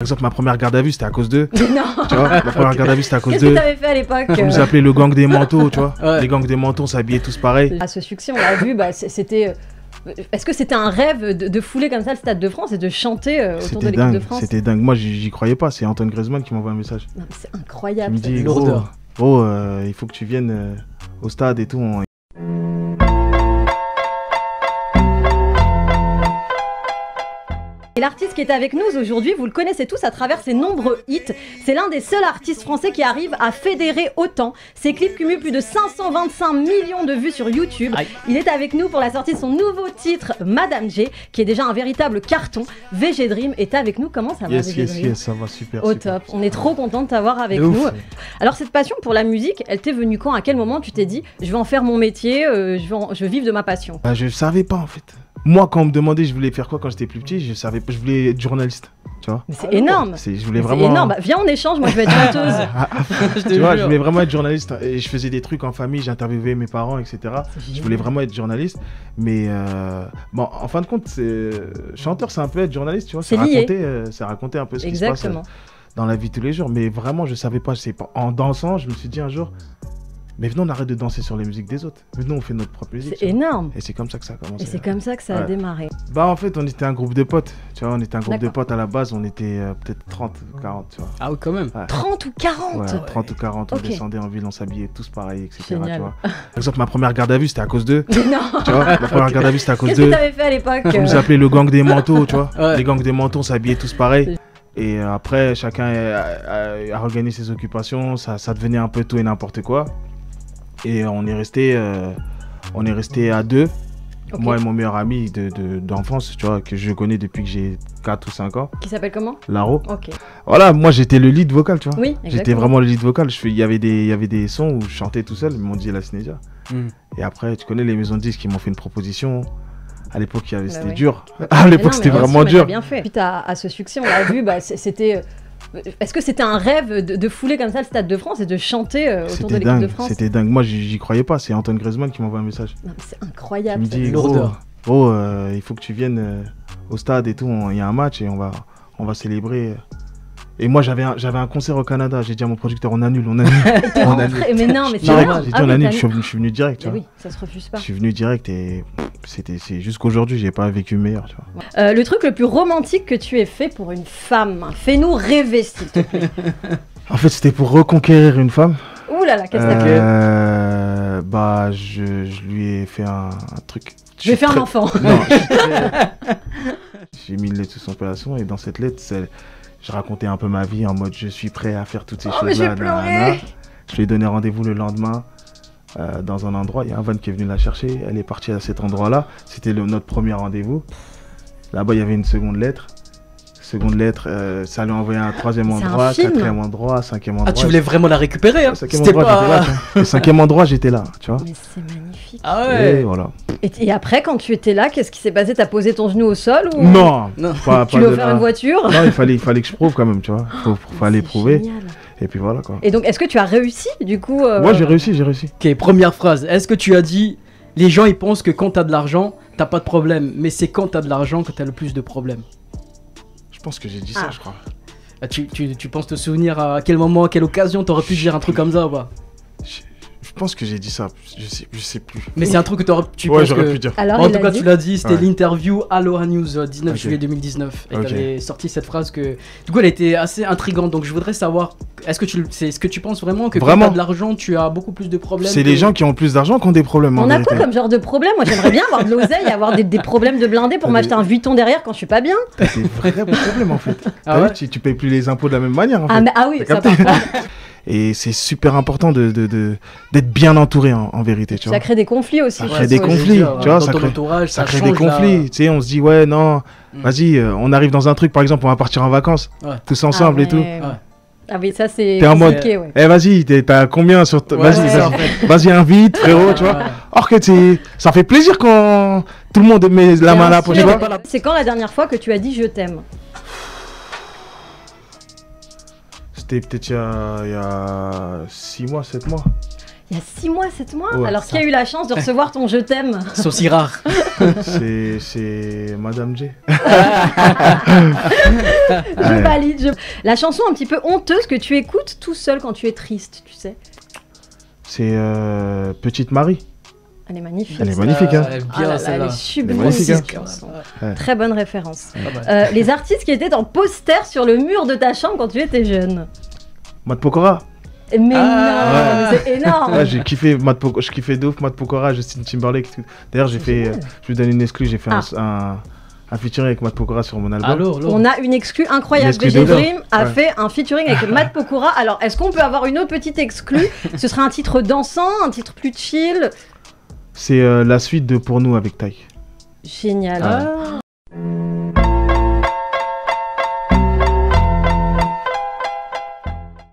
Par exemple, ma première garde à vue, c'était à cause d'eux. Non. Tu vois, ma première garde à vue, c'était à cause Qu'est-ce que d'eux. t'avais fait à l'époque On nous appelait le gang des manteaux, tu vois. Ouais. Les gangs des manteaux, on s'habillait tous pareil. À ce succès, on l'a vu, bah, c'était. euh, Est-ce que c'était un rêve de, de fouler comme ça le Stade de France et de chanter euh, autour de l'équipe de France c'était dingue. Moi, j'y croyais pas. C'est Antoine Griezmann qui m'envoie un message. Non, mais C'est Il incroyable. me ça. dit, gros, gros, euh, il faut que tu viennes euh, au stade et tout. On- Et l'artiste qui est avec nous aujourd'hui, vous le connaissez tous à travers ses nombreux hits. C'est l'un des seuls artistes français qui arrive à fédérer autant. Ses clips cumulent plus de 525 millions de vues sur YouTube. Aïe. Il est avec nous pour la sortie de son nouveau titre, Madame G, qui est déjà un véritable carton. VG Dream est avec nous. Comment ça va, Yes, VG yes, Dream yes, ça va super. Au super. top. On est trop content de t'avoir avec ouf. nous. Alors cette passion pour la musique, elle t'est venue quand? À quel moment tu t'es dit, je vais en faire mon métier, euh, je, vais en- je vais vivre de ma passion? Bah, je savais pas en fait. Moi, quand on me demandait je voulais faire quoi quand j'étais plus petit, je savais pas. Je voulais être journaliste. Tu vois Mais c'est énorme. C'est- Je voulais C'est vraiment. énorme. Bah, viens, on échange. Moi, je vais être chanteuse. Je te Tu vois, je voulais vraiment être journaliste et je faisais des trucs en famille, j'interviewais mes parents, etc. Je voulais vraiment être journaliste, mais euh, bon, en fin de compte, c'est chanteur, c'est un peu être journaliste, tu vois. C'est lié. raconter, euh, c'est raconter un peu ce qui se passe euh, dans la vie de tous les jours. Mais vraiment, je savais pas. C'est pas en dansant, je me suis dit un jour, mais venons, on arrête de danser sur les musiques des autres. Venons, on fait notre propre musique. C'est énorme. Et c'est comme ça que ça a commencé. Et c'est comme ça que ça a Ouais. démarré. Bah en fait, on était un groupe de potes. Tu vois, on était un groupe de potes à la base. On était euh, peut-être 30, 40, tu vois. Ah oui, quand même. 30 ou 40 Ouais, 30 ou 40, Ok. on descendait en ville, on s'habillait tous pareil, etc. Génial. Tu vois. Par exemple, ma première garde à vue, c'était à cause d'eux. Non. Tu vois, ma première garde à vue, c'était à cause Qu'est-ce que d'eux. t'avais fait à l'époque On nous euh, appelait le gang des manteaux, tu vois. Ouais. Les gangs des manteaux, on s'habillait tous pareil. Et euh, après, chacun a, a- a regagné ses occupations, ça, ça devenait un peu tout et n'importe quoi. Et on est resté, euh, on est resté à deux. Moi et mon meilleur ami de- de- d'enfance, tu vois, que je connais depuis que j'ai 4 ou 5 ans, Qui s'appelle comment? Laro. Ok. Voilà, moi j'étais le lead vocal, tu vois. Oui, J'étais vraiment le lead vocal. Je fais- Il y, avait des- il y avait des sons où je chantais tout seul, ils m'ont dit la Cinésia. Mm. Et après, tu connais les maisons de disques qui m'ont fait une proposition. À l'époque, Bah c'était ouais. dur. Mais À l'époque, c'était vraiment dur. bien fait. Suite à, à ce succès, on l'a vu, bah, c'était. Est-ce que c'était un rêve de, de fouler comme ça le Stade de France et de chanter euh, autour de l'équipe de France c'était dingue. Moi, j'y croyais pas. C'est Antoine Griezmann qui m'envoie un message. Non, mais C'est Il incroyable. me ça. dit, gros, euh, il faut que tu viennes euh, au stade et tout. Il y a un match et on va, on va célébrer. Et moi, j'avais un, j'avais un concert au Canada. J'ai dit à mon producteur, on annule, on annule. On. Mais non, mais c'est j'ai dit, Ah on oui, annule. t'as- Je suis venu, direct. Tu vois. oui, ça se refuse pas. Je suis venu direct et c'était, c'est jusqu'aujourd'hui, j'ai pas vécu meilleur. Tu vois. Euh, le truc le plus romantique que tu aies fait pour une femme, fais-nous rêver s'il te plaît. En fait, c'était pour reconquérir une femme. Ouh là là, qu'est-ce que Euh, bah, je, je lui ai fait un, un truc. Je vais faire un très- enfant. Non, suis très- j'ai mis une lettre sous son plafond et dans cette lettre, je racontais un peu ma vie en mode je suis prêt à faire toutes ces Oh, mais je choses-là. vais nanana. pleurer. Je lui ai donné rendez-vous le lendemain euh, dans un endroit. Il y a un van qui est venu la chercher. Elle est partie à cet endroit-là. C'était notre premier rendez-vous. Là-bas, il y avait une seconde lettre. Seconde lettre, euh, ça lui a envoyé un troisième un endroit, film. quatrième endroit, cinquième endroit. Ah, tu voulais vraiment la récupérer hein cinquième C'était endroit, j'étais là. pas. tu vois. Cinquième endroit, j'étais là, tu vois. Mais c'est magnifique. Ah Et ouais voilà. Et, et après, quand tu étais là, qu'est-ce qui s'est passé? T'as posé ton genou au sol ou Non, Non. pas, Tu pas lui as offert une voiture? Non, il fallait, il fallait que je prouve quand même, tu vois. Faut- fallait prouver. génial. Et puis voilà quoi. Et donc, est-ce que tu as réussi du coup euh, Moi, j'ai réussi, j'ai réussi. Ok, première phrase. Est-ce que tu as dit les gens ils pensent que quand t'as de l'argent, t'as pas de problème, mais c'est quand t'as de l'argent que t'as le plus de problèmes? Je pense que j'ai dit Ah. ça, je crois. Ah, tu, tu, tu penses te souvenir à quel moment, à quelle occasion t'aurais pu dire un truc comme ça ou pas? Pense que j'ai dit ça. Je sais, je sais plus. Mais c'est un truc que tu ouais, j'aurais que... pu dire. Alors, en tout cas, dit tu l'as dit, c'était Ouais. l'interview Aloha News euh, 19 Ok. juillet 2019. Et Ok. t'avais sorti cette phrase que. Du coup, elle était assez intrigante. Donc, je voudrais savoir est-ce que tu, c'est ce que tu penses vraiment que Vraiment quand t'as de l'argent, tu as beaucoup plus de problèmes C'est que- les gens qui ont plus d'argent qui ont des problèmes. en On a vérité. quoi comme genre de problème? Moi, j'aimerais bien avoir de l'oseille, avoir des, des problèmes de blindés pour T'as m'acheter des- un Vuitton derrière quand je suis pas bien. T'as des vrais problèmes en fait. Ah ouais vu, tu, tu payes plus les impôts de la même manière en Ah, fait. mais, ah oui, ça par Et c'est super important de, de, de- d'être bien entouré en, en vérité, tu ça vois. crée des conflits aussi. Ça crée des conflits, Dire, tu vois, ça crée- entourage, Ça ça, crée des conflits. Tu sais, on se dit, ouais, non, Mm. vas-y, euh, on arrive dans un truc, par exemple, on va partir en vacances, Ouais. tous ensemble Ah et tout. ouais. Ah oui, ça c'est T'es en mode- ouais. Eh, vas-y, t'as combien sur. ta- Ouais, vas-y, ça, en fait. Vas-y, invite, frérot, tu vois. Or que ça fait plaisir quand tout le monde met la main à la poche. C'est quand la dernière fois que tu as dit je t'aime? C'était peut-être il y a, il y a 6 mois, 7 mois. Il y a 6 mois, 7 mois Ouais, Alors ça. qui a eu la chance de recevoir ton je t'aime C'est aussi rare. C'est c'est Madame J. Je Ouais. valide. je- La chanson un petit peu honteuse que tu écoutes tout seul quand tu es triste, tu sais. C'est euh, Petite Marie. Elle est magnifique. Elle est magnifique, hein. Elle est Ah bien là là, elle est sublime. magnifique, hein. Très bonne référence. Euh, les artistes qui étaient en poster sur le mur de ta chambre quand tu étais jeune. Matt Pokora. Mais Ah, non, c'est énorme. Ouais, j'ai kiffé Matt Pokora. Je kiffais de ouf Matt Pokora, Justin Timberlake. D'ailleurs, j'ai fait. euh, je vous donne une exclue. J'ai fait un, un, un featuring avec Matt Pokora sur mon album. Allô, allô. On a une exclue incroyable. BG. Dream a Ouais. fait un featuring avec Matt Pokora. Alors, est-ce qu'on peut avoir une autre petite exclue? Ce sera un titre dansant, un titre plus chill. C'est euh, la suite de Pour nous avec Ty. Génial. Ah.